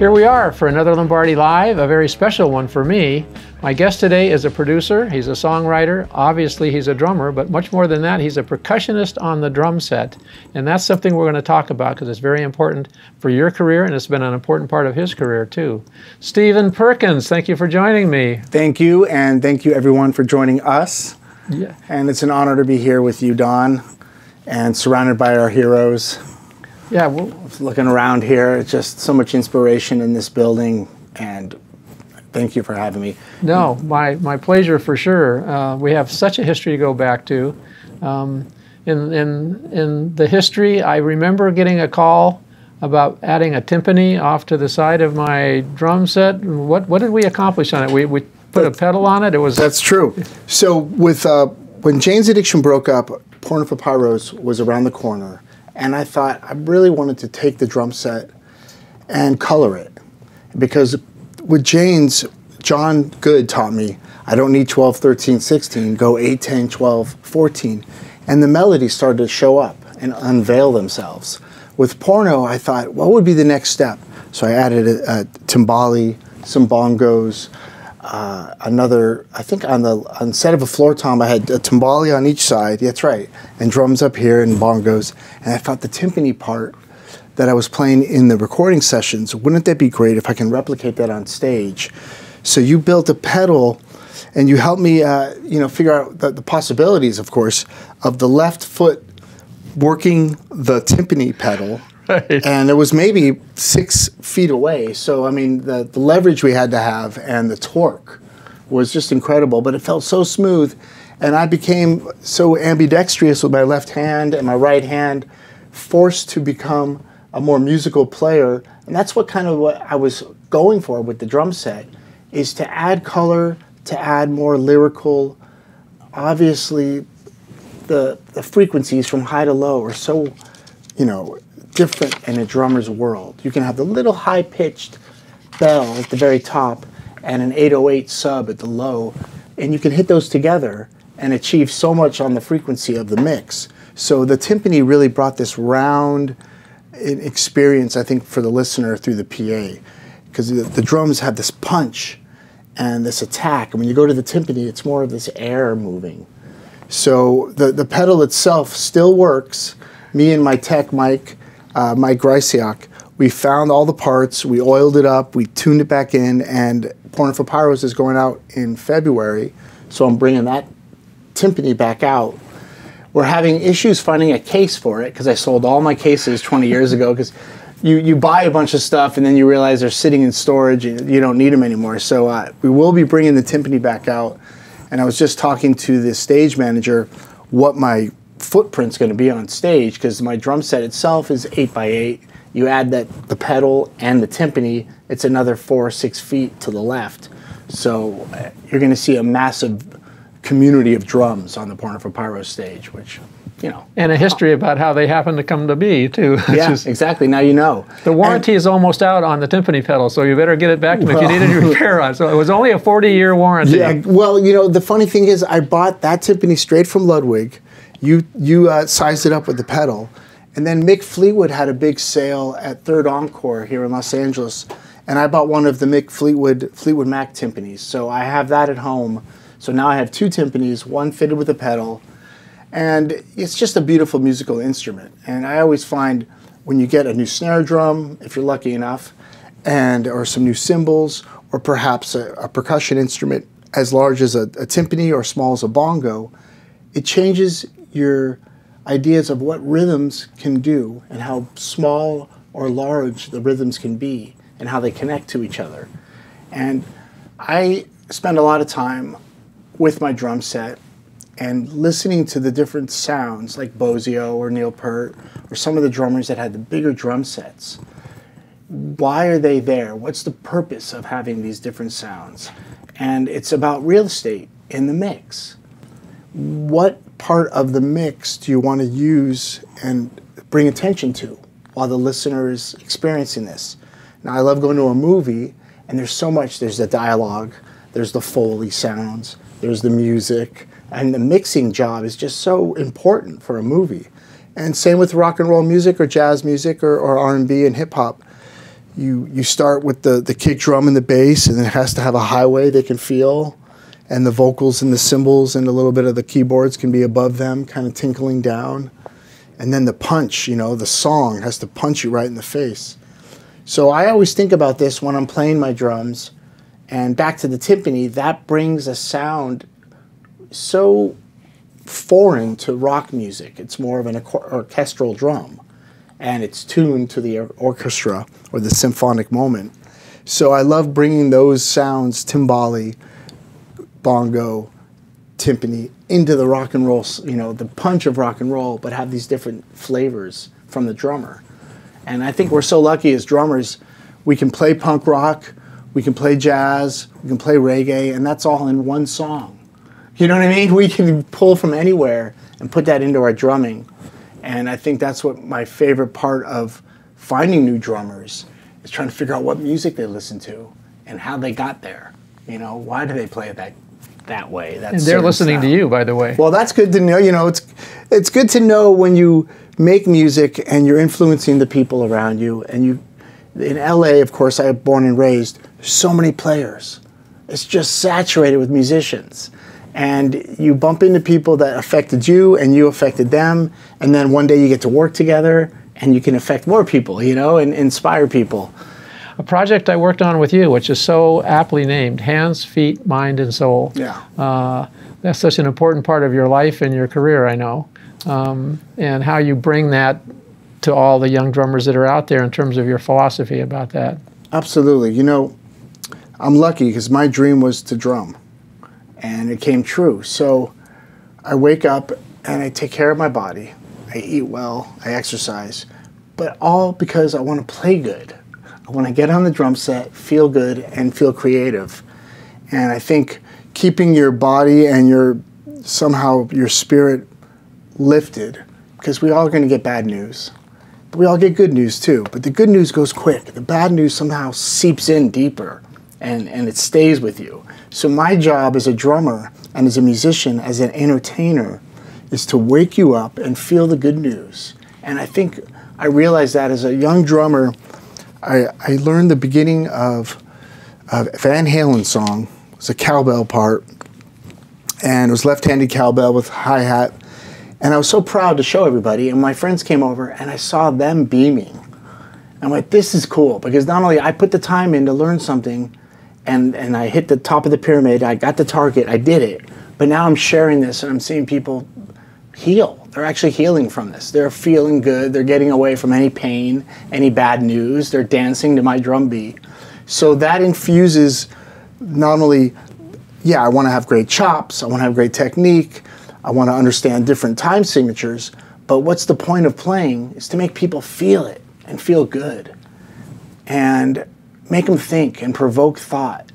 Here we are for another Lombardi Live, a very special one for me. My guest today is a producer, he's a songwriter, obviously he's a drummer, but much more than that, he's a percussionist on the drum set. And that's something we're going to talk about because it's very important for your career and it's been an important part of his career too. Stephen Perkins, thank you for joining me. Thank you, and thank you everyone for joining us. Yeah. And it's an honor to be here with you, Don, and surrounded by our heroes. Yeah, well, Looking around here, it's just so much inspiration in this building, and thank you for having me. No, my, my pleasure for sure. Uh, we have such a history to go back to. Um, in, in, in the history, I remember getting a call about adding a timpani off to the side of my drum set. What, what did we accomplish on it? We, we put a pedal on it. It was That's true. So with uh, when Jane's Addiction broke up, Porno for Pyros was around the corner, and I thought I really wanted to take the drum set and color it because with Jane's, John Good taught me I don't need 12, 13, 16, go 8, 10, 12, 14. And the melodies started to show up and unveil themselves. With porno, I thought, what would be the next step? So I added a, a timbali, some bongos, uh, another, I think on the on of a floor tom, I had a timbali on each side. That's right, and drums up here and bongos. And I thought the timpani part that I was playing in the recording sessions, wouldn't that be great if I can replicate that on stage? So you built a pedal, and you helped me, uh, you know, figure out the, the possibilities, of course, of the left foot working the timpani pedal. And it was maybe six feet away. So, I mean, the, the leverage we had to have and the torque was just incredible, but it felt so smooth. And I became so ambidextrous with my left hand and my right hand, forced to become a more musical player. And that's what kind of what I was going for with the drum set is to add color, to add more lyrical. Obviously, the, the frequencies from high to low are so, you know, different in a drummer's world. You can have the little high pitched bell at the very top and an 808 sub at the low, and you can hit those together and achieve so much on the frequency of the mix. So the timpani really brought this round experience, I think, for the listener through the PA, because the, the drums have this punch and this attack. And when you go to the timpani, it's more of this air moving. So the, the pedal itself still works. Me and my tech, Mike, uh, Mike Greisiak, we found all the parts, we oiled it up, we tuned it back in, and Pyros is going out in February. So I'm bringing that timpani back out. We're having issues finding a case for it because I sold all my cases 20 years ago because you, you buy a bunch of stuff and then you realize they're sitting in storage and you don't need them anymore. So uh, we will be bringing the timpani back out. And I was just talking to the stage manager what my footprint's going to be on stage because my drum set itself is eight by eight. You add that the pedal and the timpani, it's another four or six feet to the left. So uh, you're going to see a massive community of drums on the Porno for Pyro stage, which, you know. and a history about how they happen to come to be too. Yeah, exactly. Now you know. the warranty is almost out on the timpani pedal, so you better get it back to me if you need any repair on. it. So it was only a 40-year warranty. Yeah, well, you know, the funny thing is, I bought that timpani straight from Ludwig. You you uh, sized it up with the pedal, and then Mick Fleetwood had a big sale at Third Encore here in Los Angeles, and I bought one of the Mick Fleetwood Fleetwood Mac timpanis. So I have that at home. So now I have two timpanis, one fitted with a pedal, and it's just a beautiful musical instrument. And I always find when you get a new snare drum, if you're lucky enough, and or some new cymbals, or perhaps a, a percussion instrument as large as a, a timpani or small as a bongo, it changes your ideas of what rhythms can do and how small or large the rhythms can be and how they connect to each other. And I spend a lot of time with my drum set and listening to the different sounds like Bozzio or Neil Peart or some of the drummers that had the bigger drum sets. Why are they there? What's the purpose of having these different sounds? And it's about real estate in the mix. What part of the mix do you want to use and bring attention to while the listener is experiencing this? Now, I love going to a movie, and there's so much. There's the dialogue, there's the Foley sounds, there's the music, and the mixing job is just so important for a movie. And same with rock and roll music or jazz music or, or R&B and hip hop. you you start with the the kick drum and the bass, and it has to have a highway they can feel, and the vocals and the cymbals and a little bit of the keyboards can be above them, kind of tinkling down, and then the punch, you know, the song has to punch you right in the face. So I always think about this when I'm playing my drums, and back to the timpani, that brings a sound so foreign to rock music. It's more of an orchestral drum and it's tuned to the orchestra or the symphonic moment. So I love bringing those sounds, timbali, bongo, timpani, into the rock and roll, you know, the punch of rock and roll, but have these different flavors from the drummer. And I think we're so lucky as drummers, we can play punk rock, we can play jazz, we can play reggae, and that's all in one song. You know what I mean? We can pull from anywhere and put that into our drumming. And I think that's what my favorite part of finding new drummers is trying to figure out what music they listen to and how they got there. You know, why do they play that that way? That and they're listening style. to you, by the way. Well, that's good to know. You know, it's it's good to know when you make music and you're influencing the people around you. And you, in LA, of course, I was born and raised. So many players. It's just saturated with musicians and you bump into people that affected you and you affected them and then one day you get to work together and you can affect more people you know and inspire people a project i worked on with you which is so aptly named hands feet mind and soul. Yeah. Uh, that's such an important part of your life and your career i know. Um, and how you bring that to all the young drummers that are out there in terms of your philosophy about that. Absolutely. You know i'm lucky because my dream was to drum and it came true. So I wake up and I take care of my body. I eat well, I exercise, but all because I want to play good. I get on the drum set, feel good, and feel creative. And I think keeping your body and your somehow your spirit lifted, because we all are going to get bad news. But we all get good news too. But the good news goes quick. The bad news somehow seeps in deeper and, and it stays with you. So my job as a drummer and as a musician, as an entertainer, is to wake you up and feel the good news. And I think I realized that as a young drummer, I, I learned the beginning of a Van Halen song. It's a cowbell part, and it was left-handed cowbell with hi-hat. And I was so proud to show everybody. And my friends came over, and I saw them beaming. I'm like, this is cool because not only I put the time in to learn something, and and I hit the top of the pyramid. I got the target. I did it. But now I'm sharing this, and I'm seeing people heal. They're actually healing from this. They're feeling good. They're getting away from any pain, any bad news. They're dancing to my drum beat. So that infuses not only, yeah, I want to have great chops. I want to have great technique. I want to understand different time signatures. But what's the point of playing is to make people feel it and feel good. And make them think and provoke thought.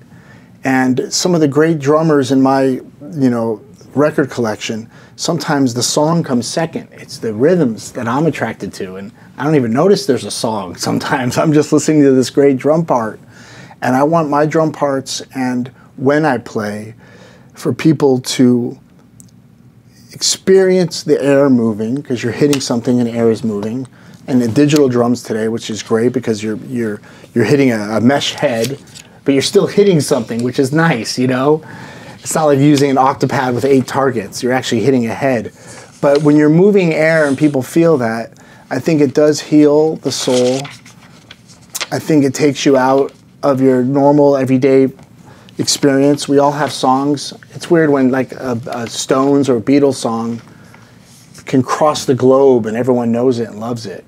And some of the great drummers in my, you know, record collection, sometimes the song comes second. It's the rhythms that I'm attracted to. And I don't even notice there's a song sometimes. I'm just listening to this great drum part. And I want my drum parts and when I play for people to experience the air moving because you're hitting something and air is moving and the digital drums today, which is great because you're you're you're hitting a, a, mesh head, but you're still hitting something, which is nice. You know, it's not like using an octopad with eight targets. You're actually hitting a head. But when you're moving air and people feel that, I think it does heal the soul. I think it takes you out of your normal everyday experience. We all have songs. It's weird when like a, a Stones or a Beatles song can cross the globe and everyone knows it and loves it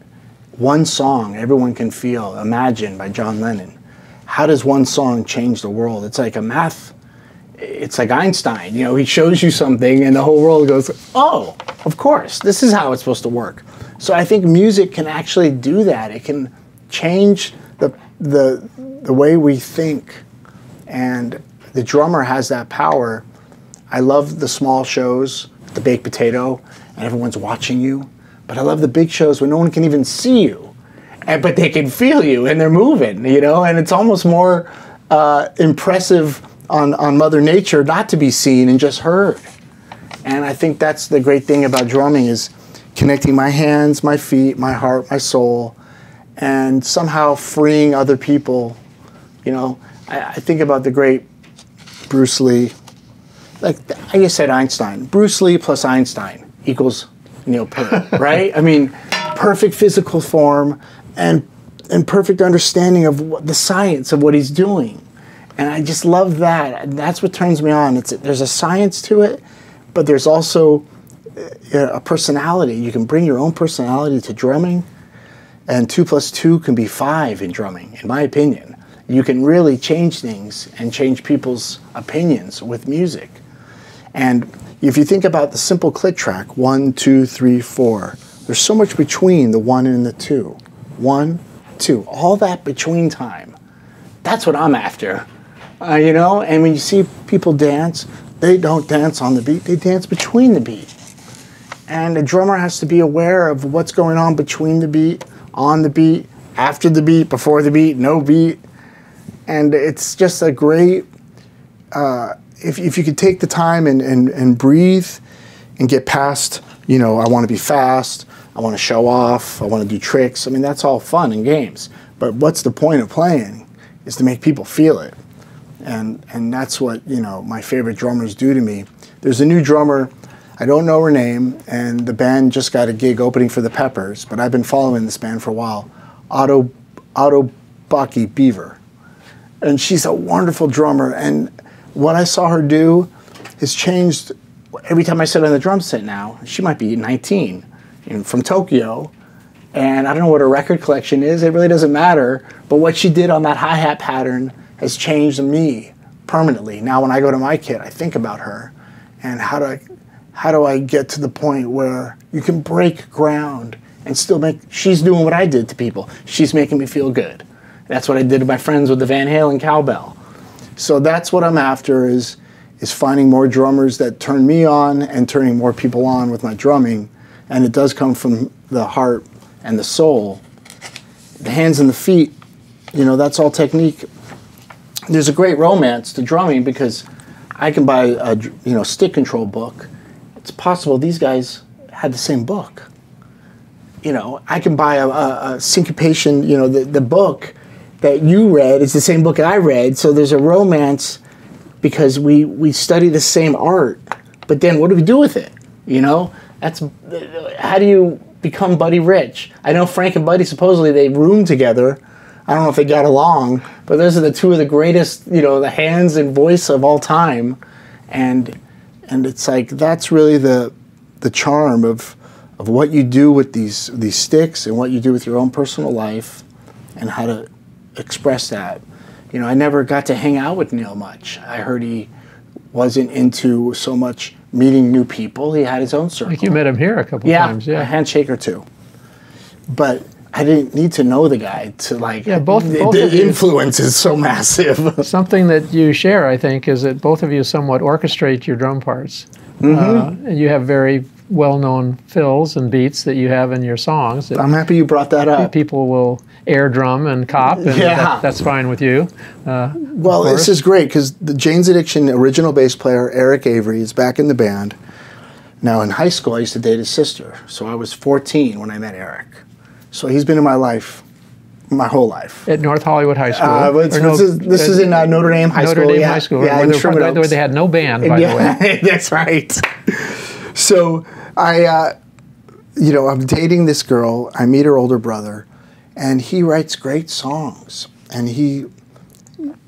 one song everyone can feel, Imagine by John Lennon. How does one song change the world? It's like a math, it's like Einstein. You know, he shows you something and the whole world goes, oh, of course, this is how it's supposed to work. So I think music can actually do that. It can change the, the, the way we think. And the drummer has that power. I love the small shows, the baked potato, and everyone's watching you but I love the big shows where no one can even see you, and, but they can feel you and they're moving, you know, and it's almost more uh, impressive on, on Mother Nature not to be seen and just heard. And I think that's the great thing about drumming is connecting my hands, my feet, my heart, my soul, and somehow freeing other people. You know, I, I think about the great Bruce Lee. Like I just said, Einstein. Bruce Lee plus Einstein equals Neil Peart, right? I mean, perfect physical form and and perfect understanding of what, the science of what he's doing. And I just love that. And that's what turns me on. It's there's a science to it, but there's also uh, a personality. You can bring your own personality to drumming, and two plus two can be five in drumming, in my opinion. You can really change things and change people's opinions with music. And if you think about the simple click track, one, two, three, four, there's so much between the one and the two. One, two, all that between time. That's what I'm after. Uh, you know, and when you see people dance, they don't dance on the beat, they dance between the beat. And a drummer has to be aware of what's going on between the beat, on the beat, after the beat, before the beat, no beat. And it's just a great, uh, if, if you could take the time and, and, and breathe and get past, you know, I want to be fast, I want to show off, I want to do tricks. I mean, that's all fun and games. But what's the point of playing is to make people feel it. And, and that's what, you know, my favorite drummers do to me. There's a new drummer, I don't know her name, and the band just got a gig opening for the Peppers, but I've been following this band for a while. Otto, Otto Bucky Beaver. And she's a wonderful drummer. And what I saw her do has changed every time I sit on the drum set now. She might be 19 and from Tokyo. And I don't know what her record collection is, it really doesn't matter. But what she did on that hi hat pattern has changed me permanently. Now, when I go to my kit, I think about her and how do I, how do I get to the point where you can break ground and still make, she's doing what I did to people. She's making me feel good. That's what I did to my friends with the Van Halen cowbell. So that's what I'm after is, is finding more drummers that turn me on and turning more people on with my drumming. And it does come from the heart and the soul. The hands and the feet, you know, that's all technique. There's a great romance to drumming because I can buy a you know stick control book. It's possible these guys had the same book. You know, I can buy a, a, a syncopation. You know, the, the book that you read is the same book that I read. So there's a romance because we we study the same art. But then what do we do with it? You know, that's how do you become Buddy Rich? I know Frank and Buddy supposedly they roomed together. I don't know if they got along, but those are the two of the greatest, you know, the hands and voice of all time, and and it's like that's really the the charm of of what you do with these these sticks and what you do with your own personal life, and how to express that. You know, I never got to hang out with Neil much. I heard he wasn't into so much meeting new people. He had his own circle. I think you met him here a couple yeah, times. Yeah, a handshake or two. But I didn't need to know the guy to like. Yeah, both- the, both the you- influence is so massive. Something that you share, I think, is that both of you somewhat orchestrate your drum parts. Mm-hmm. Uh, and you have very well-known fills and beats that you have in your songs I'm happy you brought that up. people will air drum and cop, and Yeah. that, that's fine with you. Uh, Well, this is great because the Jane's Addiction original bass player Eric Avery is back in the band. Now, in high school, I used to date his sister, so I was 14 when I met Eric. So he's been in my life my whole life. at North Hollywood High School. Uh, this, is, this is in uh, Notre Dame High Notre School. Notre Dame yeah. High School, yeah, where, in they, by the way, they had no band, by the way. that's right. So I, uh, you know, I'm dating this girl. I meet her older brother, and he writes great songs, and he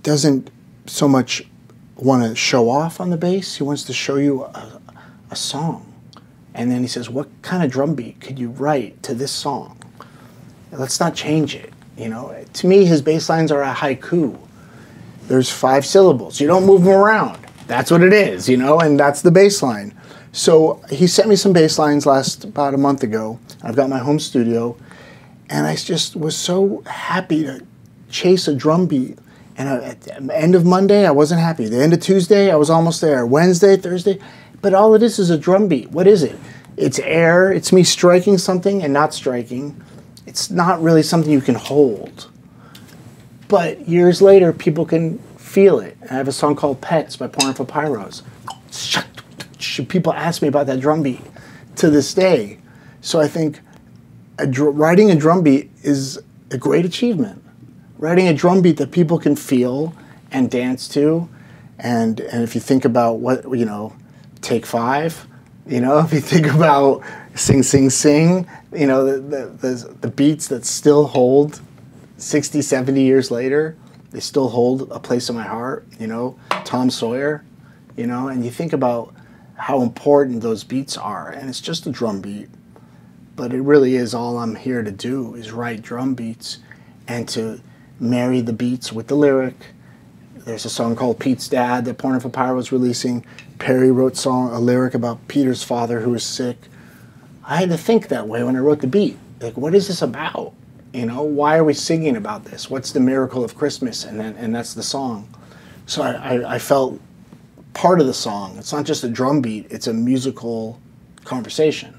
doesn't so much want to show off on the bass. He wants to show you a, a song, and then he says, "What kind of drum beat could you write to this song? Let's not change it." You know, to me, his bass lines are a haiku there's five syllables. You don't move them around. That's what it is, you know, and that's the bass line. So he sent me some bass lines last about a month ago. I've got my home studio, and I just was so happy to chase a drum beat. And at the end of Monday, I wasn't happy. The end of Tuesday, I was almost there. Wednesday, Thursday, but all it is is a drum beat. What is it? It's air. It's me striking something and not striking. It's not really something you can hold but years later, people can feel it. I have a song called Pets by Porno for Pyros. People ask me about that drum beat to this day. So I think a writing a drum beat is a great achievement. Writing a drum beat that people can feel and dance to, and and if you think about what you know, take five, you know, if you think about sing sing sing, you know, the the, the, the beats that still hold 60, 70 years later, they still hold a place in my heart, you know, Tom Sawyer, you know, and you think about how important those beats are, and it's just a drum beat, but it really is all I'm here to do is write drum beats and to marry the beats with the lyric. There's a song called Pete's Dad that Porno for Pyro was releasing. Perry wrote song a lyric about Peter's father who was sick. I had to think that way when I wrote the beat. Like, what is this about? You know, why are we singing about this? What's the miracle of Christmas? And then, and that's the song. So I, I, I felt part of the song. It's not just a drum beat; it's a musical conversation.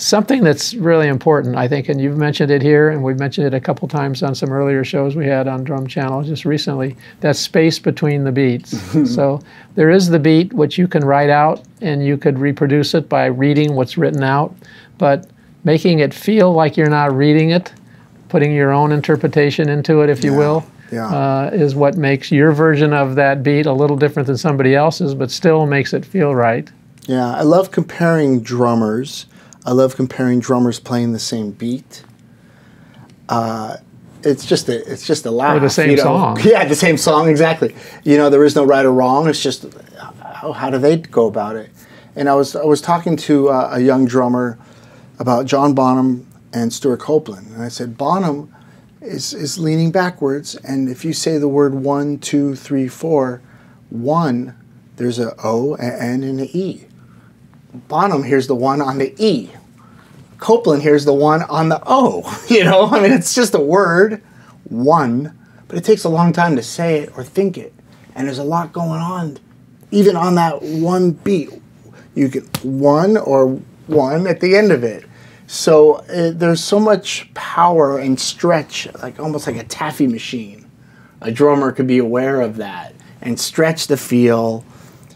Something that's really important, I think, and you've mentioned it here, and we've mentioned it a couple times on some earlier shows we had on Drum Channel just recently. That space between the beats. so there is the beat, which you can write out, and you could reproduce it by reading what's written out, but making it feel like you're not reading it putting your own interpretation into it, if you Yeah, will, yeah. Uh, is what makes your version of that beat a little different than somebody else's, but still makes it feel right. Yeah, I love comparing drummers. I love comparing drummers playing the same beat. Uh, it's just a it's just a laugh. the same you know? song. Yeah, the same song exactly. You know, there is no right or wrong. It's just how, how do they go about it? And I was I was talking to uh, a young drummer about John Bonham and Stewart Copeland, and I said Bonham is is leaning backwards, and if you say the word one, two, three, four, one, there's a O, an N, and an E. Bonham here's the one on the E. Copeland here's the one on the O. You know, I mean, it's just a word, one, but it takes a long time to say it or think it. And there's a lot going on, even on that one beat. You get one or one at the end of it. So uh, there's so much power and stretch, like almost like a taffy machine. A drummer could be aware of that and stretch the feel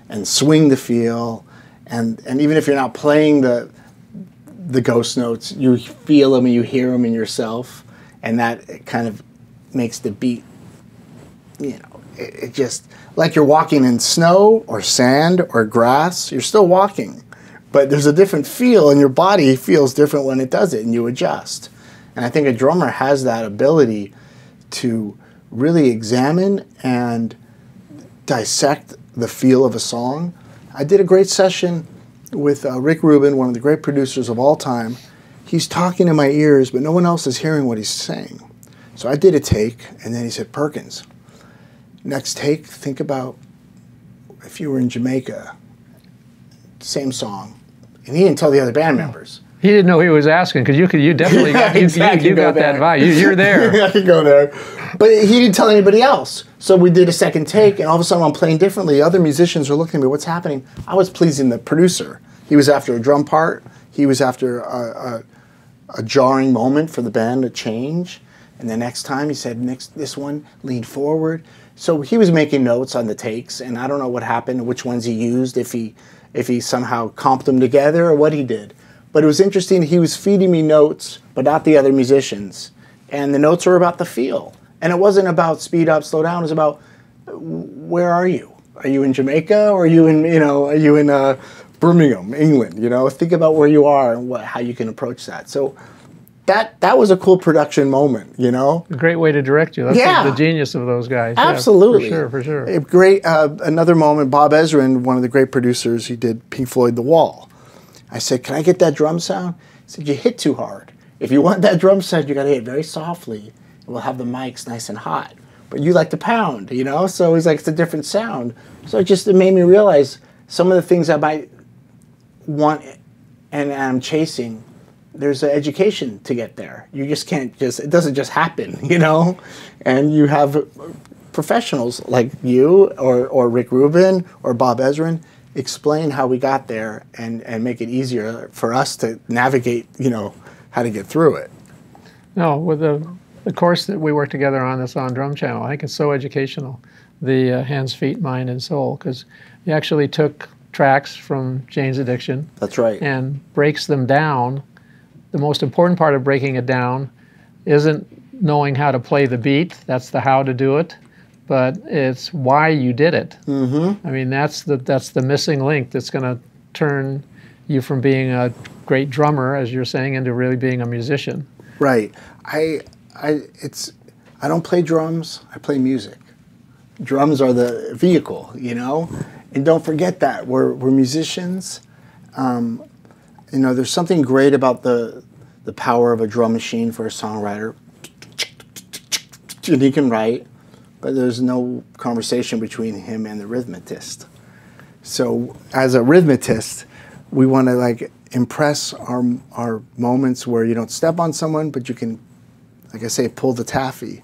and swing the feel. And, and even if you're not playing the, the ghost notes, you feel them and you hear them in yourself, and that kind of makes the beat, you know, it, it just like you're walking in snow or sand or grass. You're still walking, but there's a different feel, and your body feels different when it does it, and you adjust. And I think a drummer has that ability to really examine and dissect the feel of a song. I did a great session with uh, Rick Rubin, one of the great producers of all time. He's talking in my ears, but no one else is hearing what he's saying. So I did a take, and then he said, Perkins, next take, think about if you were in Jamaica, same song. And he didn't tell the other band members. He didn't know he was asking because you could, you definitely got, you, you- you go got that vibe. You, you're there. I could go there. But he didn't tell anybody else. So we did a second take, and all of a sudden I'm playing differently. Other musicians are looking at me, what's happening? I was pleasing the producer. He was after a drum part, he was after a, a, a jarring moment for the band to change. And the next time he said, next this one, lean forward. So he was making notes on the takes, and I don't know what happened, which ones he used, if he if he somehow comped them together or what he did. But it was interesting. He was feeding me notes, but not the other musicians. And the notes were about the feel. And it wasn't about speed up, slow down. It was about where are you? Are you in Jamaica or are you in you know are you in uh, Birmingham, England? You know, think about where you are and what, how you can approach that. So that that was a cool production moment. You know, great way to direct you. That's Yeah. the, genius of those guys. Yeah, Absolutely. for sure, for sure. A great uh, another moment. Bob Ezrin, one of the great producers, he did Pink Floyd, The Wall. I said, "Can I get that drum sound?" He said, "You hit too hard. If you want that drum sound, you got to hit very softly. and We'll have the mics nice and hot. But you like to pound, you know. So he's like, it's a different sound. So it just it made me realize some of the things I might want and I'm chasing. There's an education to get there. You just can't just it doesn't just happen, you know. And you have professionals like you or, or Rick Rubin or Bob Ezrin explain how we got there and, and make it easier for us to navigate, you know, how to get through it. No, with the, the course that we work together on this on Drum Channel, I think it's so educational. The uh, Hands, Feet, Mind, and Soul, because you actually took tracks from Jane's Addiction That's right. and breaks them down. The most important part of breaking it down isn't knowing how to play the beat. That's the how to do it. But it's why you did it. Mm-hmm. I mean, that's the that's the missing link that's going to turn you from being a great drummer, as you're saying, into really being a musician. Right. I I it's I don't play drums. I play music. Drums are the vehicle, you know. And don't forget that we're we're musicians. Um, you know, there's something great about the the power of a drum machine for a songwriter. And he can write, but there's no conversation between him and the rhythmist. So as a rhythmist, we want to like impress our our moments where you don't step on someone, but you can, like I say, pull the taffy.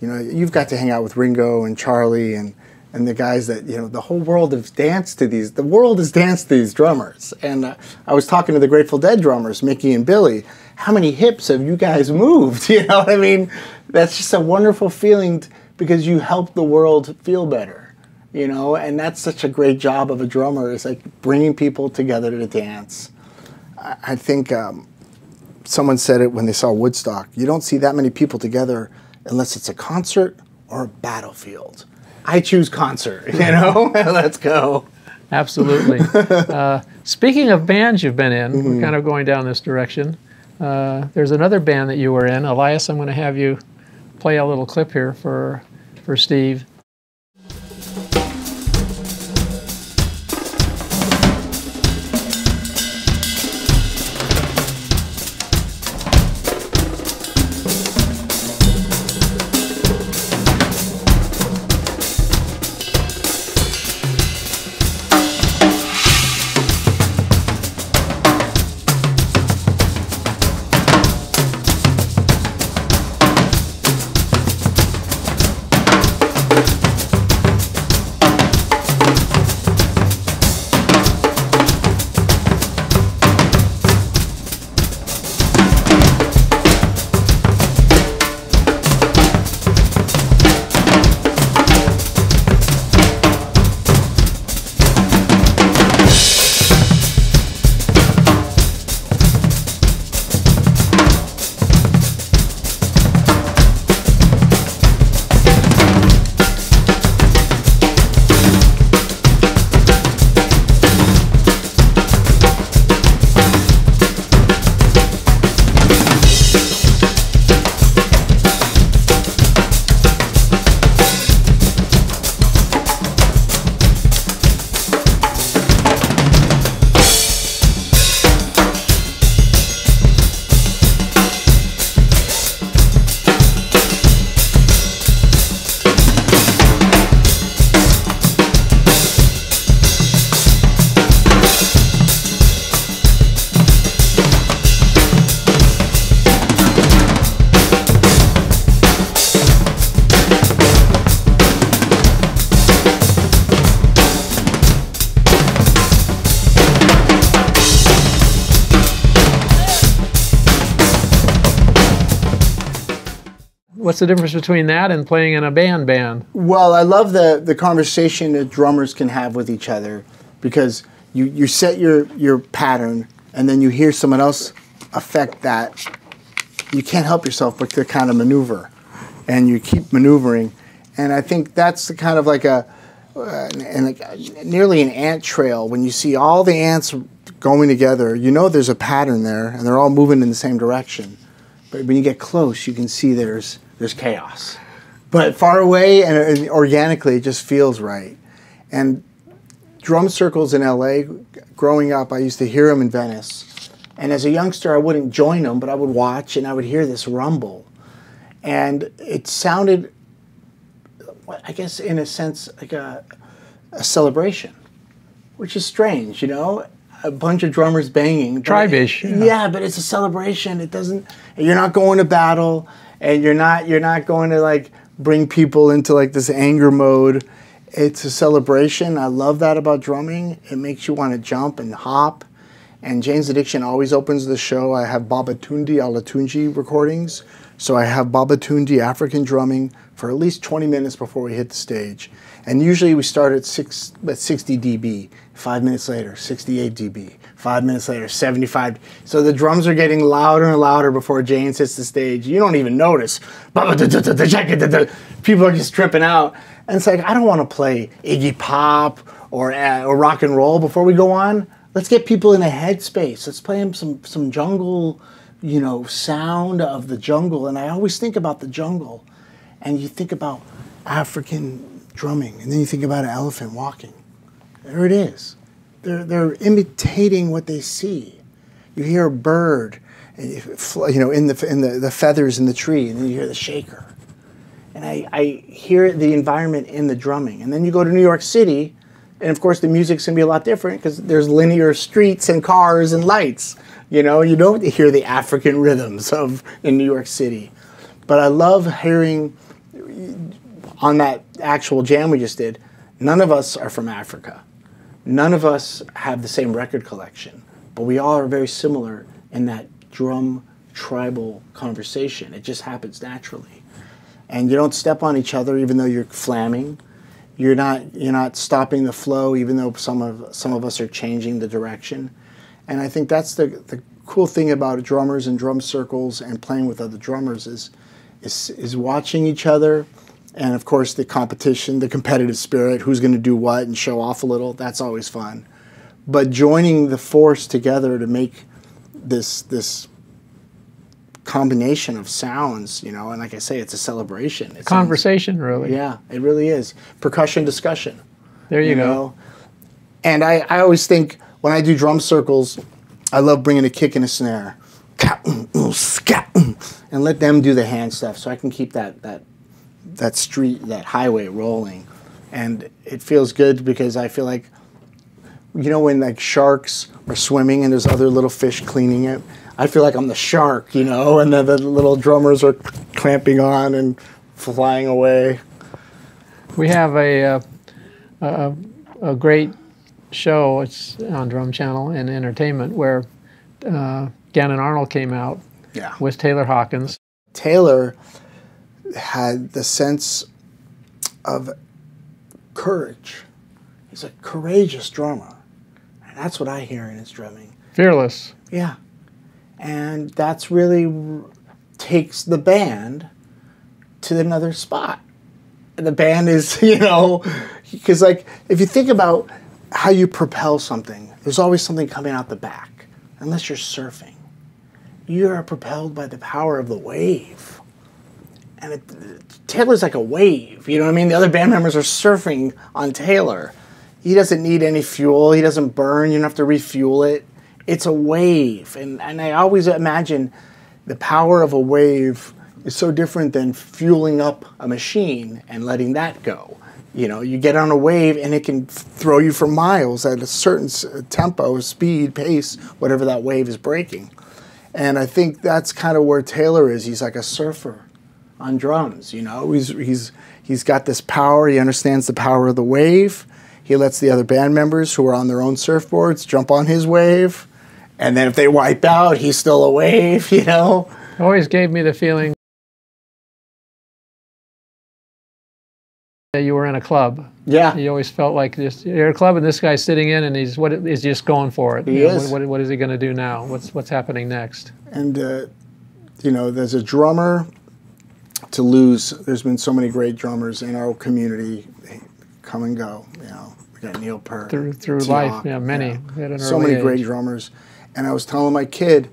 You know, you've got to hang out with Ringo and Charlie and and the guys that you know the whole world has danced to these. The world has danced to these drummers. And uh, I was talking to the Grateful Dead drummers, Mickey and Billy. How many hips have you guys moved? You know what I mean? That's just a wonderful feeling because you help the world feel better you know? And that's such a great job of a drummer is like bringing people together to dance. I, I think um, someone said it when they saw woodstock you don't see that many people together unless it's a concert or a battlefield. I choose concert you know? Let's go. Absolutely. Uh, speaking of bands you've been in mm-hmm. we're kind of going down this direction. Uh, there's another band that you were in. Elias i'm going to have you play a little clip here for for steve the difference between that and playing in a band band? Well, I love the the conversation that drummers can have with each other because you you set your your pattern and then you hear someone else affect that. You can't help yourself but to kind of maneuver, and you keep maneuvering, and I think that's the kind of like a uh, and like nearly an ant trail when you see all the ants going together you know there's a pattern there and they're all moving in the same direction but when you get close you can see there's there's chaos. But far away and, organically, it just feels right. And drum circles in LA, growing up, I used to hear them in Venice. And as a youngster, I wouldn't join them, but I would watch and I would hear this rumble. And it sounded, I guess, in a sense, like a, a celebration, which is strange, you know? A bunch of drummers banging. Tribe-ish. Yeah. yeah, but it's a celebration. It doesn't, you're not going to battle and you're not you're not going to like bring people into like this anger mode. It's a celebration. I love that about drumming. It makes you want to jump and hop, And Jane's Addiction always opens the show. I have Baba Babatunde Olatunji recordings. So I have Baba Babatunde African drumming for at least 20 minutes before we hit the stage. And usually we start at, six, at 60 dB. Five minutes later, 68 dB. Five minutes later, 75. So the drums are getting louder and louder before Jane's hits the stage. You don't even notice. People are just tripping out. And it's like, I don't want to play Iggy Pop or, uh, or rock and roll before we go on. Let's get people in a headspace. Let's play them some, some jungle, you know, sound of the jungle. And I always think about the jungle. And you think about African drumming. And then you think about an elephant walking. There it is. They're, they're imitating what they see. You hear a bird, you know, in the, in the, the feathers in the tree, and then you hear the shaker. And I, I hear the environment in the drumming. And then you go to New York City, and of course the music's gonna be a lot different because there's linear streets and cars and lights. You know, you don't hear the African rhythms of in New York City. But I love hearing on that actual jam we just did, none of us are from Africa. None of us have the same record collection, but we all are very similar in that drum tribal conversation. It just happens naturally. And you don't step on each other even though you're flamming. You're not you're not stopping the flow even though some of some of us are changing the direction. And I think that's the the cool thing about drummers and drum circles and playing with other drummers is is, is watching each other and of course the competition, the competitive spirit, who's going to do what and show off a little. That's always fun. But joining the force together to make this this combination of sounds, you know, and like I say, it's a celebration. It's conversation, really. Yeah, it really is. Percussion discussion. There you, you go. Know? And I, I always think when I do drum circles, I love bringing a kick and a snare. And let them do the hand stuff so I can keep that, that that street, that highway rolling. And it feels good because I feel like, you know, when like sharks are swimming and there's other little fish cleaning it, I feel like I'm the shark, you know, and then the little drummers are clamping on and flying away. We have a, uh, a, a great show. It's on Drum Channel and Entertainment where uh, Gannon Arnold came out yeah. with Taylor Hawkins. Taylor had the sense of courage. He's a courageous drummer. And that's what I hear in his drumming. Fearless. Yeah. And that's really takes the band to another spot. And the band is, you know, because like if you think about how you propel something, there's always something coming out the back, unless you're surfing. You are propelled by the power of the wave and it, Taylor's like a wave. You know what I mean? The other band members are surfing on Taylor. He doesn't need any fuel. He doesn't burn. You don't have to refuel it. It's a wave, and and I always imagine the power of a wave is so different than fueling up a machine and letting that go. You know, you get on a wave and it can throw you for miles at a certain tempo, speed, pace, whatever that wave is breaking. And I think that's kind of where Taylor is. He's like a surfer on drums. You know, he's he's he's got this power. He understands the power of the wave. He lets the other band members who are on their own surfboards jump on his wave, and then if they wipe out, he's still a wave. You know, always gave me the feeling that you were in a club. Yeah, you always felt like this. You're a club, and this guy's sitting in, and he's what is just going for it. He you is. Know, what, what is he going to do now? What's what's happening next? And uh, you know, there's a drummer to lose. There's been so many great drummers in our community come and go. You know, we got Neil Peart through through life. Yeah, many. Yeah. so many age. great drummers. And I was telling my kid,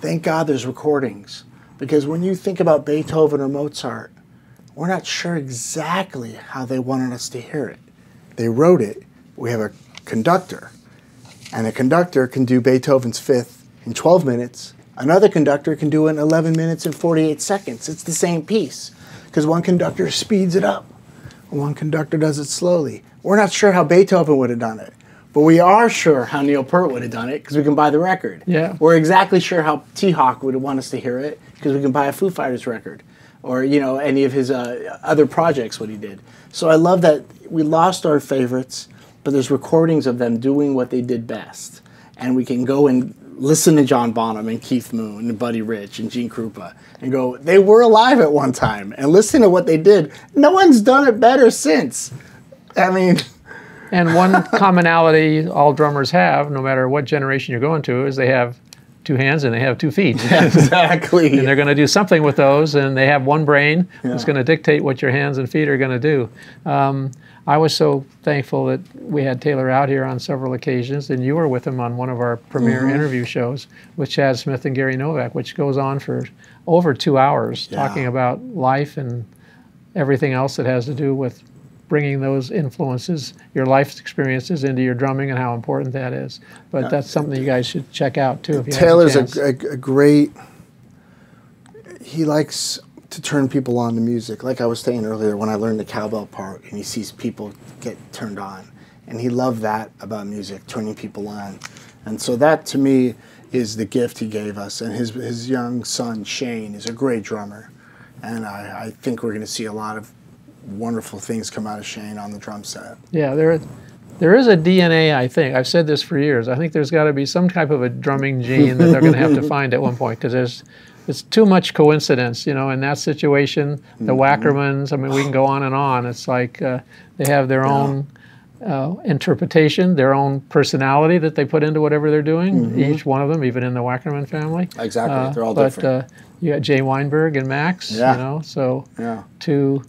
thank God there's recordings because when you think about Beethoven or Mozart, we're not sure exactly how they wanted us to hear it. They wrote it. We have a conductor, and the conductor can do Beethoven's Fifth in 12 minutes Another conductor can do it in 11 minutes and 48 seconds. It's the same piece because one conductor speeds it up, one conductor does it slowly. We're not sure how Beethoven would have done it, but we are sure how Neil Peart would have done it because we can buy the record. Yeah. We're exactly sure how T Hawk would want us to hear it because we can buy a Foo Fighters record or you know any of his uh, other projects what he did. So I love that we lost our favorites, but there's recordings of them doing what they did best and we can go and listen to John Bonham and Keith Moon and Buddy Rich and Gene Krupa and go, they were alive at one time and listen to what they did. No one's done it better since. I mean, and one commonality all drummers have, no matter what generation you're going to, is they have two hands and they have two feet. exactly. and they're going to do something with those, and they have one brain yeah. that's going to dictate what your hands and feet are going to do. Um, I was so thankful that we had Taylor out here on several occasions, and you were with him on one of our premier mm-hmm. interview shows with Chad Smith and Gary Novak, which goes on for over two hours, yeah. talking about life and everything else that has to do with bringing those influences, your life experiences, into your drumming and how important that is. But that's something you guys should check out too. if Taylor's a, a, a great. He likes to turn people on to music. Like I was saying earlier, when I learned the cowbell part, and he sees people get turned on, and he loved that about music, turning people on, and so that to me is the gift he gave us. And his his young son Shane is a great drummer, and I, I think we're going to see a lot of wonderful things come out of Shane on the drum set. Yeah, there. There is a DNA, I think. I've said this for years. I think there's got to be some type of a drumming gene that they're going to have to find at one point because there's it's too much coincidence, you know. In that situation, the mm-hmm. Wackermans. I mean, we can go on and on. It's like uh, they have their yeah. own uh, interpretation, their own personality that they put into whatever they're doing. Mm-hmm. Each one of them, even in the Wackerman family. Exactly, uh, they're all but, different. But uh, you got Jay Weinberg and Max. Yeah. You know, so yeah. to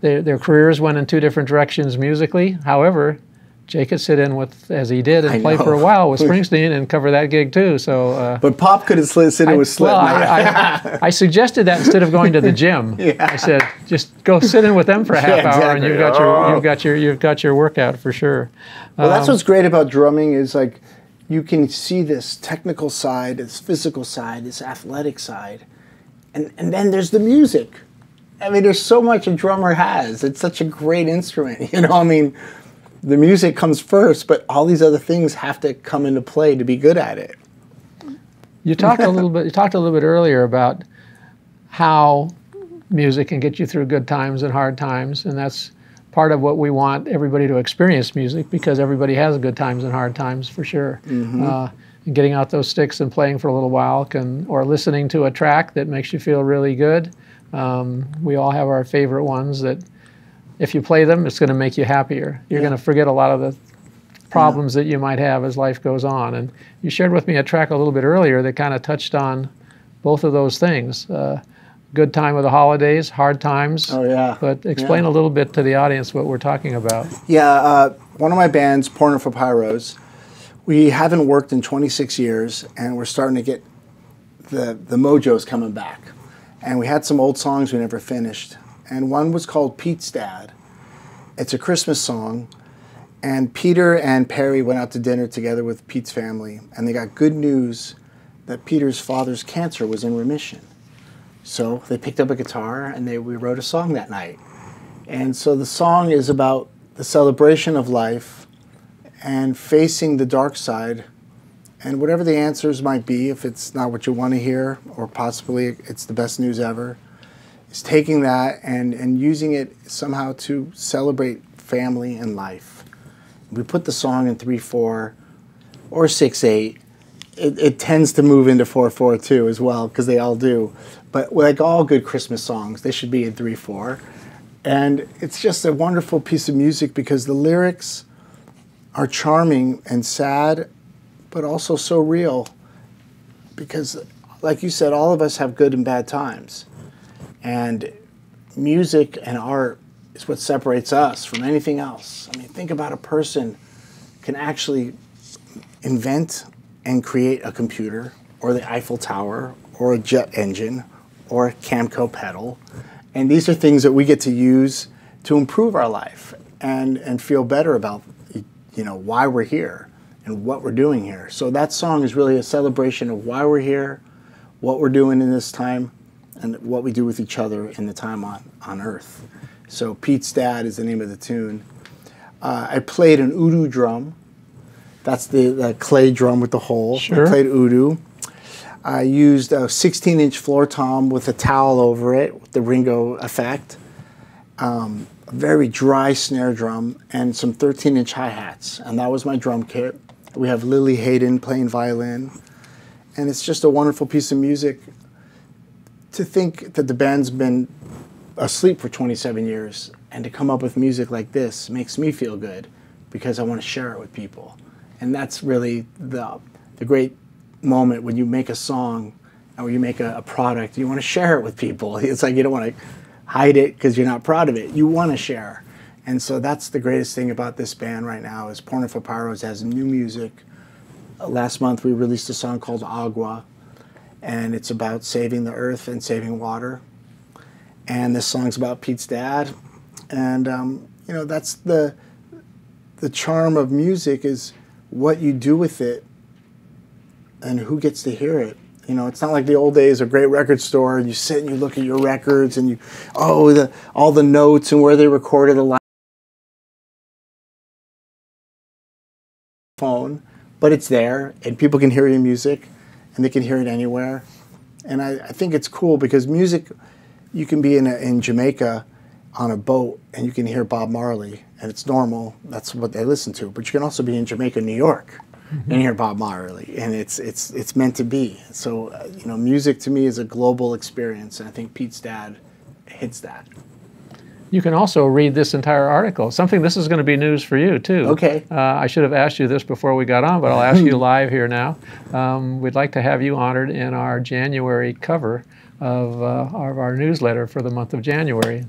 their their careers went in two different directions musically. However, Jay could sit in with as he did and I play know. for a while with Springsteen and cover that gig too. So, uh, but Pop could have sit in with Slipknot. Well, I, I, I, suggested that instead of going to the gym, yeah. I said just go sit in with them for a half yeah, exactly. hour, and you've got your oh. you've got your you've got your workout for sure. Well, um, that's what's great about drumming is like you can see this technical side, this physical side, this athletic side, and and then there's the music. I mean, there's so much a drummer has. It's such a great instrument, you know. I mean the music comes first, but all these other things have to come into play to be good at it. You talked a little bit. You talked a little bit earlier about how music can get you through good times and hard times, and that's part of what we want everybody to experience music because everybody has good times and hard times for sure. Mm-hmm. Uh, and getting out those sticks and playing for a little while can, or listening to a track that makes you feel really good. Um, we all have our favorite ones that if you play them, it's going to make you happier. You're yeah. going to forget a lot of the problems yeah. that you might have as life goes on. And you shared with me a track a little bit earlier that kind of touched on both of those things. Uh, good time of the holidays, hard times. Oh yeah. But explain yeah. a little bit to the audience what we're talking about. Yeah, uh, one of my bands, Porno for Pyros, we haven't worked in 26 years, and we're starting to get the the mojo's coming back. And we had some old songs we never finished, and one was called Pete's Dad. It's a Christmas song, and Peter and Perry went out to dinner together with Pete's family, and they got good news that Peter's father's cancer was in remission. So they picked up a guitar and they we wrote a song that night. And so the song is about the celebration of life and facing the dark side and whatever the answers might be, if it's not what you want to hear, or possibly it's the best news ever, is taking that and, and using it somehow to celebrate family and life. We put the song in 3 4 or 6 8. It, it tends to move into 4 4 too as well, because they all do. But like all good Christmas songs, they should be in 3 4. And it's just a wonderful piece of music because the lyrics are charming and sad, but also so real. Because, like you said, all of us have good and bad times. And music and art is what separates us from anything else. I mean, think about a person can actually invent and create a computer or the Eiffel Tower or a jet engine or a Camco pedal. And these are things that we get to use to improve our life and, and feel better about you know why we're here and what we're doing here. So that song is really a celebration of why we're here, what we're doing in this time, and what we do with each other in the time on, on Earth. So Pete's Dad is the name of the tune. Uh, I played an udu drum. That's the, the, clay drum with the hole. Sure. I played udu. I used a 16 inch floor tom with a towel over it with the Ringo effect. Um, a very dry snare drum and some 13 inch hi hats. And that was my drum kit. We have Lili Haydn playing violin. And it's just a wonderful piece of music to think that the band's been asleep for 27 years and to come up with music like this makes me feel good because I want to share it with people. And that's really the, the great moment when you make a song or you make a, a product, you want to share it with people. It's like you don't want to hide it because you're not proud of it. You want to share. And so that's the greatest thing about this band right now is Porno for has new music. Last month we released a song called Agua, and it's about saving the earth and saving water. And this song's about Pete's dad, and um, you know that's the the charm of music is what you do with it and who gets to hear it. You know, it's not like the old days, a great record store, and you sit and you look at your records and you, oh, the, all the notes and where they recorded the line phone, but it's there and people can hear your music and they can hear it anywhere. And I, I think it's cool because music, you can be in, a, in Jamaica on a boat and you can hear Bob Marley and it's normal. That's what they listen to. But you can also be in Jamaica, New York, and hear Bob Marley, and it's it's it's meant to be. So uh, you know, music to me is a global experience, and I think Pete's dad hits that. You can also read this entire article. Something this is going to be news for you too. Okay. Uh, I should have asked you this before we got on, but I'll ask you live here now. Um, we'd like to have you honored in our January cover of, uh, of our newsletter for the month of January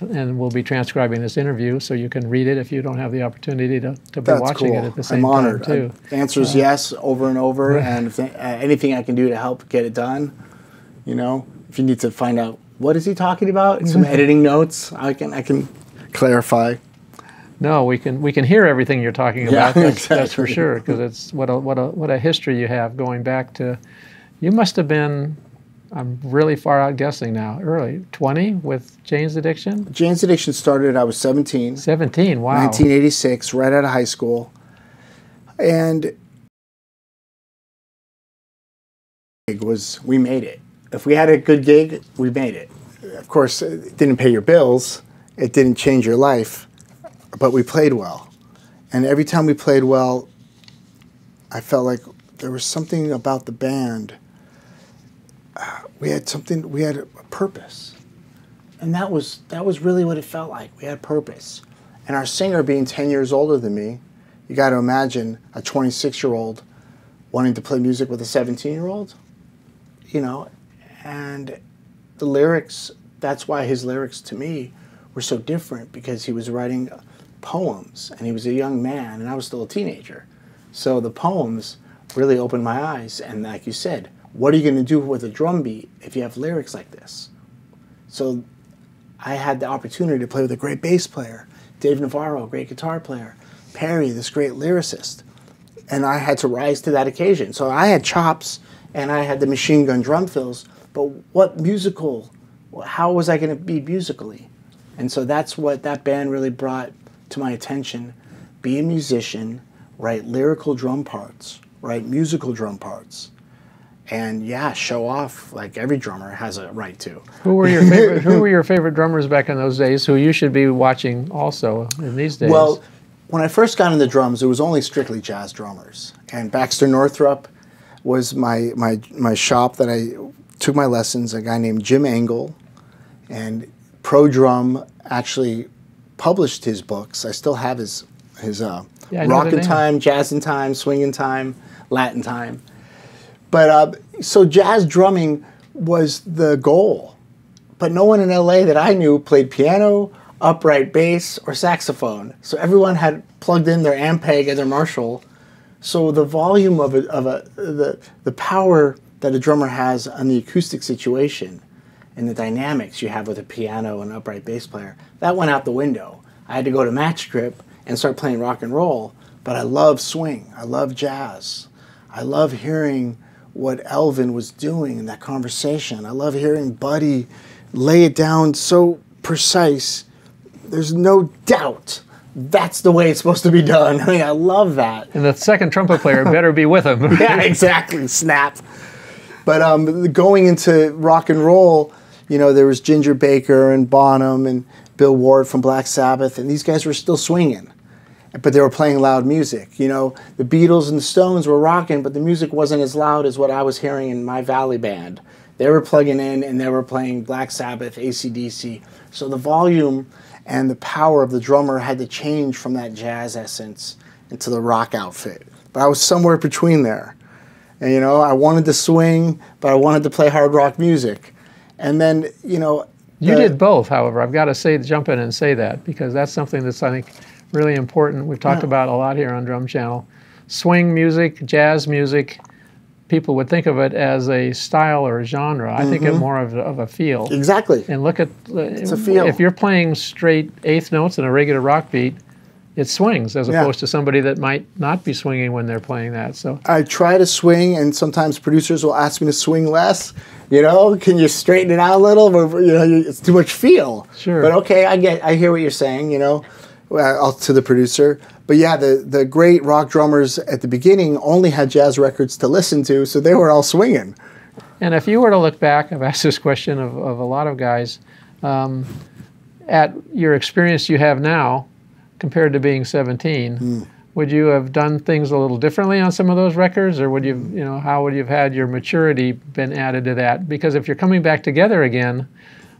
and we'll be transcribing this interview so you can read it if you don't have the opportunity to, to be That's watching cool. it at the same I'm honored. time too. Uh, answers yes over and over, and if, uh, anything I can do to help get it done, you know, if you need to find out what is he talking about, some editing notes, I can I can clarify. No, we can we can hear everything you're talking Yeah, about. That's, that's for sure because it's what a what a what a history you have going back to. You must have been. I'm really far out guessing now. Early 20 with Jane's Addiction. Jane's Addiction started. I was 17. 17. Wow. 1986, right out of high school. And it was we made it. If we had a good gig, we made it. Of course, it didn't pay your bills, it didn't change your life, but we played well. And every time we played well, I felt like there was something about the band. Uh, we had something. We had a purpose and that was that was really what it felt like. We had purpose. And our singer being 10 years older than me, you got to imagine a 26-year-old wanting to play music with a 17-year-old, you know, and the lyrics, that's why his lyrics to me were so different because he was writing poems and he was a young man and I was still a teenager. So the poems really opened my eyes and like you said, what are you going to do with a drum beat if you have lyrics like this? So I had the opportunity to play with a great bass player, Dave Navarro, a great guitar player, Perry, this great lyricist. And I had to rise to that occasion. So I had chops and I had the machine gun drum fills, but what musical, how was I going to be musically? And so that's what that band really brought to my attention. Be a musician, write lyrical drum parts, write musical drum parts and yeah, show off like every drummer has a right to. Who were your favorite? who were your favorite drummers back in those days? Who you should be watching also in these days? Well, when I first got into drums, it was only strictly jazz drummers, and Baxter Northup was my my my shop that I took my lessons. A guy named Jim Engel, and Pro Drum actually published his books. I still have his his uh, Yeah, I know the Rockin'. Time, Jazzin' Time, Swingin' Time, Latin Time. But uh, so jazz drumming was the goal. But no one in LA that I knew played piano, upright bass, or saxophone. So everyone had plugged in their Ampeg and their Marshall. So the volume of a, of a the the power that a drummer has on the acoustic situation and the dynamics you have with a piano and upright bass player that went out the window. I had to go to Match Grip and start playing rock and roll. But I love swing. I love jazz. I love hearing what Elvin was doing in that conversation. I love hearing Buddy lay it down so precise. There's no doubt that's the way it's supposed to be done. I mean, I love that. and the second trumpet player better be with him. yeah, exactly. Snap. But um, going into rock and roll, you know, there was Ginger Baker and Bonham and Bill Ward from Black Sabbath, and these guys were still swinging. but they were playing loud music. You know, the Beatles and the Stones were rocking, but the music wasn't as loud as what I was hearing in my Valley band. They were plugging in and they were playing Black Sabbath, ACDC. So the volume and the power of the drummer had to change from that jazz essence into the rock outfit. But I was somewhere between there. And, you know, I wanted to swing, but I wanted to play hard rock music. And then, you know, you did both, however. I've got to say, jump in and say that because that's something that's I think really important. We've talked yeah. about a lot here on Drum Channel. Swing music, jazz music, people would think of it as a style or a genre. I mm-hmm. think it mm-hmm. more of, of a feel. Exactly. And look at it's a feel. If you're playing straight eighth notes in a regular rock beat, it swings as opposed to somebody that might not be swinging when they're playing that. So I try to swing, and sometimes producers will ask me to swing less. You know, can you straighten it out a little? You know, it's too much feel. Sure. But okay, I get, I hear what you're saying. You know, to the producer. But yeah, the the great rock drummers at the beginning only had jazz records to listen to, so they were all swinging. And if you were to look back, I've asked this question of, of a lot of guys, um, at your experience you have now compared to being 17. Mm. Would you have done things a little differently on some of those records, or would you, you know, how would you have had your maturity been added to that? Because if you're coming back together again,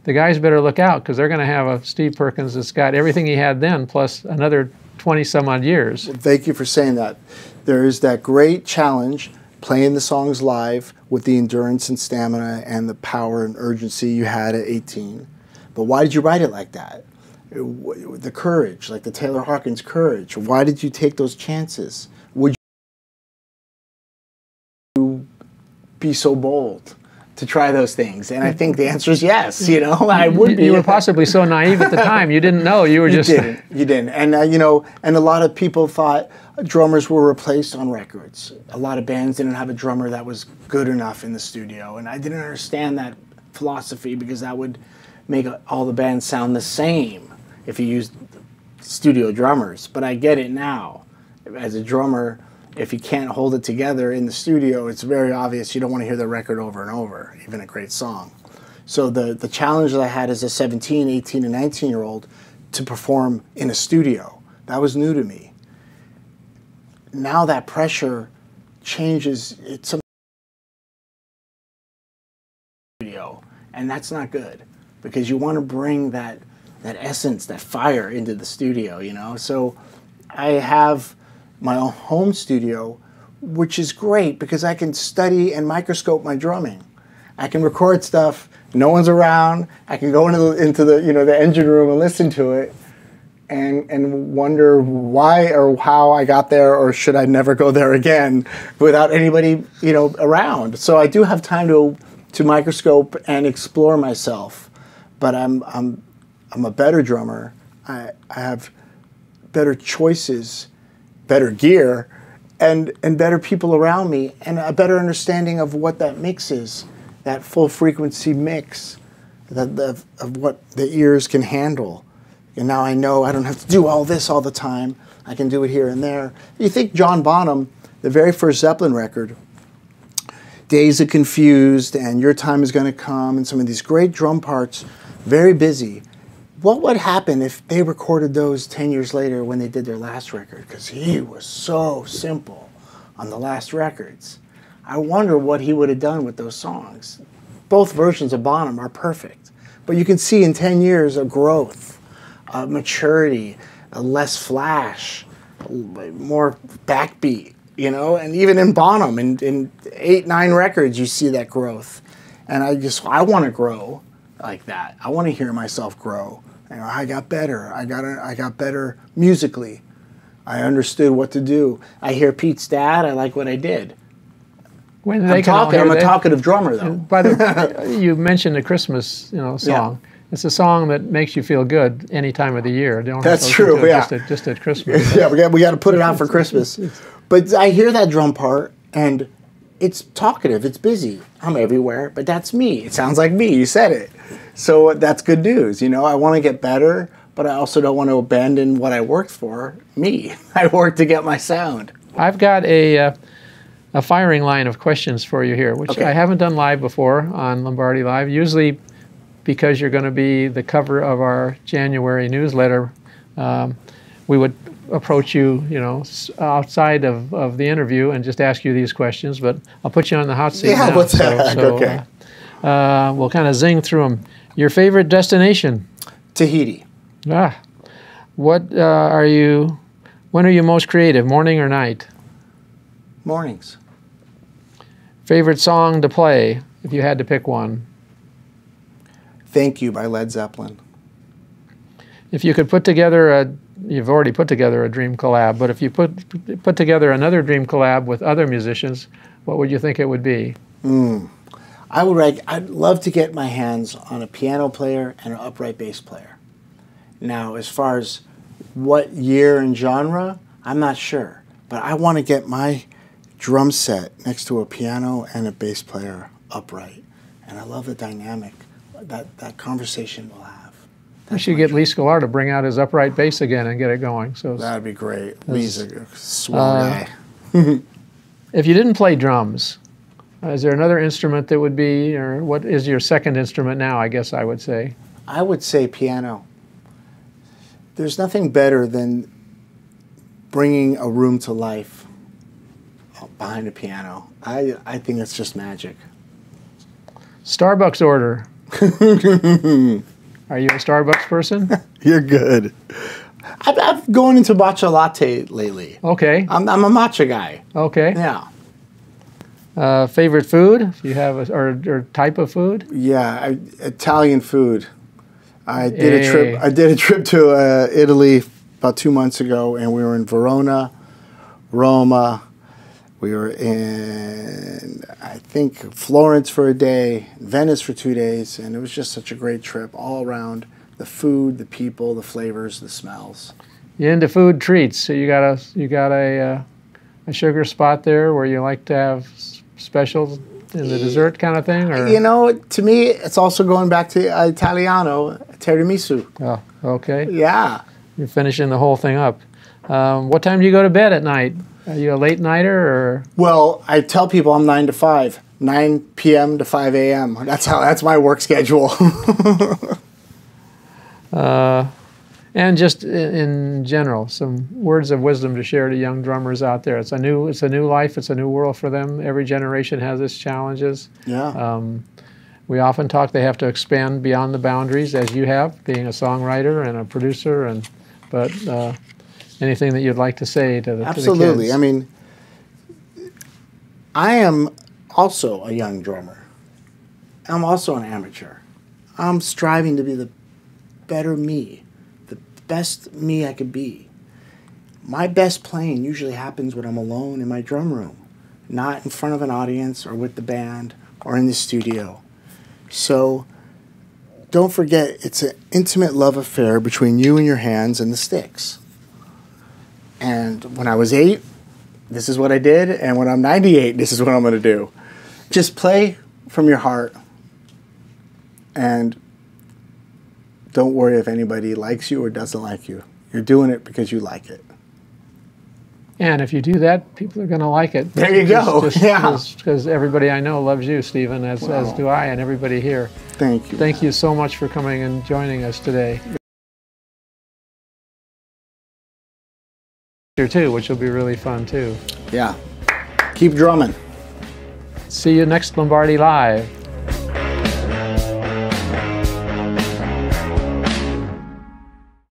the guys better look out because they're going to have a Steve Perkins that's got everything he had then plus another 20 some odd years. Well, thank you for saying that. There is that great challenge playing the songs live with the endurance and stamina and the power and urgency you had at 18. But why did you write it like that? The courage, like the Taylor Hawkins courage. Why did you take those chances? Would you be so bold? to try those things? And I think the answer is yes. You know, I would be. You were possibly so naive at the time. You didn't know. You were just. You didn't. You didn't. And uh, you know, and a lot of people thought drummers were replaced on records. A lot of bands didn't have a drummer that was good enough in the studio, and I didn't understand that philosophy because that would make all the bands sound the same if you used studio drummers. But I get it now. As a drummer, if you can't hold it together in the studio, it's very obvious you don't want to hear the record over and over, even a great song. So the, the challenge that I had as a 17, 18, and 19 year old to perform in a studio, that was new to me. Now that pressure changes, it's a studio, and that's not good because you want to bring that, that essence, that fire into the studio, you know? So I have my own home studio, which is great because I can study and microscope my drumming. I can record stuff. No one's around. I can go into the, into the you know the engine room and listen to it, and and wonder why or how I got there, or should I never go there again without anybody you know around. So I do have time to to microscope and explore myself, but I'm I'm I'm a better drummer. I I have better choices better gear and and better people around me and a better understanding of what that mix is that full frequency mix that the, of what the ears can handle. And now i know i don't have to do all this all the time. I can do it here and there. You think john bonham the very first zeppelin record Dazed and Confused and your time is going to come and some of these great drum parts very busy what would happen if they recorded those 10 years later when they did their last record? Because he was so simple on the last records. I wonder what he would have done with those songs. Both versions of Bonham are perfect, but you can see in 10 years a growth, a maturity, a less flash, more backbeat, you know, and even in Bonham, in, in eight, nine records, you see that growth. And I just, I want to grow like that. I want to hear myself grow. You know, I got better. I got I got better musically. I understood what to do. I hear Pete's dad. I like what I did. When I'm talking. I'm a talkative drummer, though. By the you mentioned a Christmas, you know, song. Yeah. It's a song that makes you feel good any time of the year. Don't That's true. Yeah. Just at, just at Christmas. yeah, we got we got to put it out for Christmas. But I hear that drum part, and it's talkative. It's busy. I'm everywhere, but that's me. It sounds like me. You said it. So that's good news. You know, I want to get better, but I also don't want to abandon what I worked for. Me. I worked to get my sound. I've got a. Uh, a firing line of questions for you here, which okay. I haven't done live before on Lombardi Live. Usually, because you're going to be the cover of our January newsletter, um, we would approach you, you know, outside of, of the interview and just ask you these questions. But I'll put you on the hot seat. Yeah, now. what's that? Okay. Uh, uh, we'll kind of zing through them. Your favorite destination? Tahiti. Ah, what uh, are you? When are you most creative? Morning or night? Mornings. Favorite song to play, if you had to pick one. Thank You by Led Zeppelin. If you could put together a, you've already put together a dream collab, but if you put put together another dream collab with other musicians, what would you think it would be? Hmm. I would like, I'd love to get my hands on a piano player and an upright bass player. Now, as far as what year and genre, I'm not sure, but I want to get my drum set next to a piano and a bass player upright, and I love the dynamic that that conversation will have. We should get Lee Sklar to bring out his upright bass again and get it going. So, That'd be great. Lee's a swell Uh, guy. if you didn't play drums, uh, is there another instrument that would be, or what is your second instrument now? I guess I would say. I would say piano. There's nothing better than bringing a room to life behind a piano. I, I think it's just magic. Starbucks order. Are you a Starbucks person? You're good. I've, I've gone into matcha latte lately. Okay, I'm, I'm a matcha guy. okay. Yeah. Uh, favorite food? If you have a, or, or type of food? Yeah, I, Italian food. I did a trip. I did a trip to uh, Italy about two months ago, and we were in Verona, Roma. We were in, I think, Florence for a day, Venice for two days, and it was just such a great trip all around. The food, the people, the flavors, the smells. You into food treats? So you got a you got a uh, a sugar spot there where you like to have specials in the dessert kind of thing, or You know, to me, it's also going back to uh, Italiano, tiramisu. oh, okay, Yeah. you're finishing the whole thing up. Um, what time do you go to bed at night? Are you a late nighter or? Well, I tell people I'm nine to five, nine p.m. to five a.m. That's how. That's my work schedule. Uh, and just in, in general, some words of wisdom to share to young drummers out there. It's a new, it's a new life. It's a new world for them. Every generation has its challenges. yeah. Um, we often talk they have to expand beyond the boundaries, as you have, being a songwriter and a producer. And but uh, anything that you'd like to say to the Absolutely. To the? I mean, I am also a young drummer. I'm also an amateur. I'm striving to be the better me, the best me I could be. My best playing usually happens when I'm alone in my drum room, not in front of an audience or with the band or in the studio. So don't forget, it's an intimate love affair between you and your hands and the sticks. And when I was eight, this is what I did. And when I'm 98, this is what I'm going to do. Just play from your heart. And don't worry if anybody likes you or doesn't like you. You're doing it because you like it. And if you do that, people are going to like it. There you go. Yeah. Because everybody I know loves you, Stephen, as, as do I, and everybody here. Thank you. Thank you so much for coming and joining us today. Too, which will be really fun too. Yeah. Keep drumming. See you next Lombardi Live.